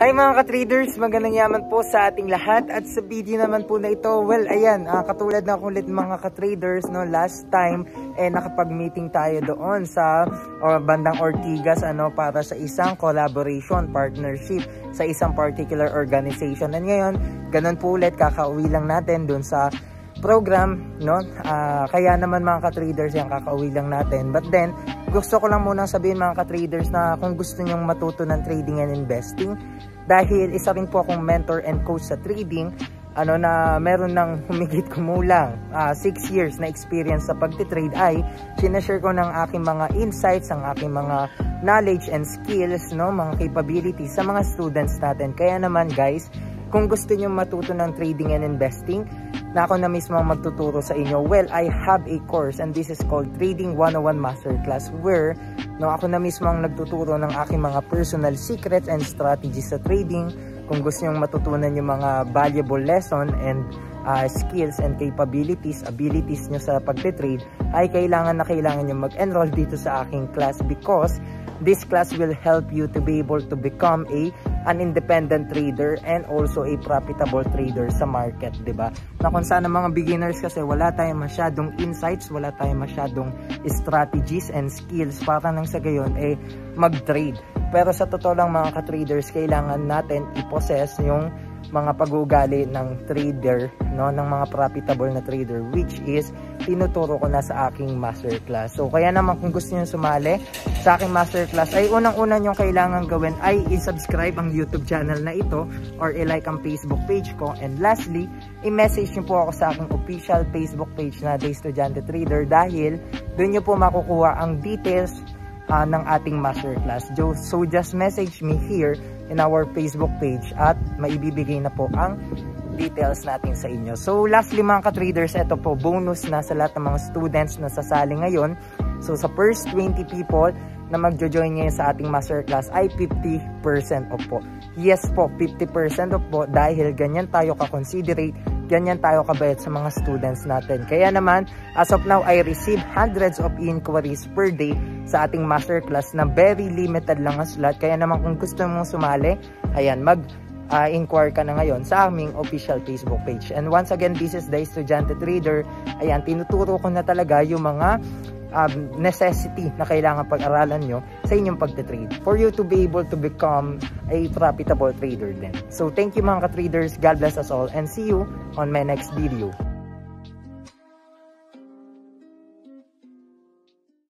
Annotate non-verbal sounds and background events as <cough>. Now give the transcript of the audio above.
Hi mga ka-traders, magandang yaman po sa ating lahat at sa video naman po na ito, well ayan, uh, katulad na kulit mga ka-traders no, last time eh nakapag-meeting tayo doon sa uh, bandang Ortigas ano para sa isang collaboration partnership sa isang particular organization. And ngayon, ganun po ulit kakauwi lang natin doon sa program, no? Uh, kaya naman mga ka-traders yan kakauwi lang natin. But then, gusto ko lang muna sabihin mga ka-traders na kung gusto nyong matuto ng trading and investing, dahil isa rin po akong mentor and coach sa trading ano na meron ng <laughs> humigit kumulang 6 uh, years na experience sa pagtitrade ay sinashare ko ng aking mga insights, ang aking mga knowledge and skills, no, mga capabilities sa mga students natin. Kaya naman guys, kung gusto niyo matuto ng trading and investing, na ako na mismo ang magtuturo sa inyo, well, I have a course and this is called Trading 101 Masterclass where no, ako na mismo ang nagtuturo ng aking mga personal secrets and strategies sa trading. Kung gusto niyo matutunan yung mga valuable lesson and uh, skills and capabilities, abilities nyo sa pagtitrade, ay kailangan na kailangan nyo mag-enroll dito sa aking class because this class will help you to be able to become a an independent trader and also a profitable trader sa market, 'di ba? Na kung sana mga beginners kasi wala tayong masyadong insights, wala tayong masyadong strategies and skills para nang sa gayon eh mag-trade. Pero sa totoo lang mga ka-traders, kailangan natin i-possess yung mga pag-uugali ng trader, no, ng mga profitable na trader which is tinuturo ko na sa aking masterclass. So kaya naman kung gusto niyo sumali sa aking masterclass ay unang-una niyo kailangan gawin ay i-subscribe ang YouTube channel na ito or i-like ang Facebook page ko and lastly, i-message niyo po ako sa aking official Facebook page na The Estudyante Trader dahil doon niyo po makukuha ang details uh, ng ating masterclass. So just message me here in our Facebook page at maibibigay na po ang details natin sa inyo. So lastly mga ka-traders, ito po bonus na sa lahat ng mga students na sasali ngayon. So sa first 20 people na magjo-join ngayon sa ating masterclass ay 50% off po. Yes po, 50% off po dahil ganyan tayo ka-considerate ganyan tayo kabayat sa mga students natin. Kaya naman, as of now, I receive hundreds of inquiries per day sa ating masterclass na very limited lang ang slot. Kaya naman kung gusto mong sumali, ayan, mag uh, inquire ka na ngayon sa aming official Facebook page. And once again, this is the Estudyante Trader. Ayan, tinuturo ko na talaga yung mga um, necessity na kailangan pag-aralan nyo sa inyong pagte-trade for you to be able to become a profitable trader din. So thank you mga ka-traders, God bless us all and see you on my next video.